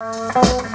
Música